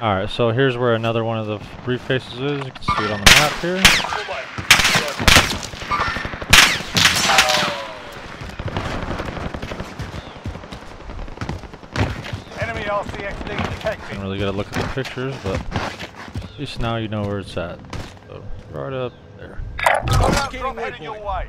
Alright, so here's where another one of the briefcases is. You can see it on the map here. Enemy RCXD Didn't really get a look at the pictures, but at least now you know where it's at. So, right up there. Heading your way.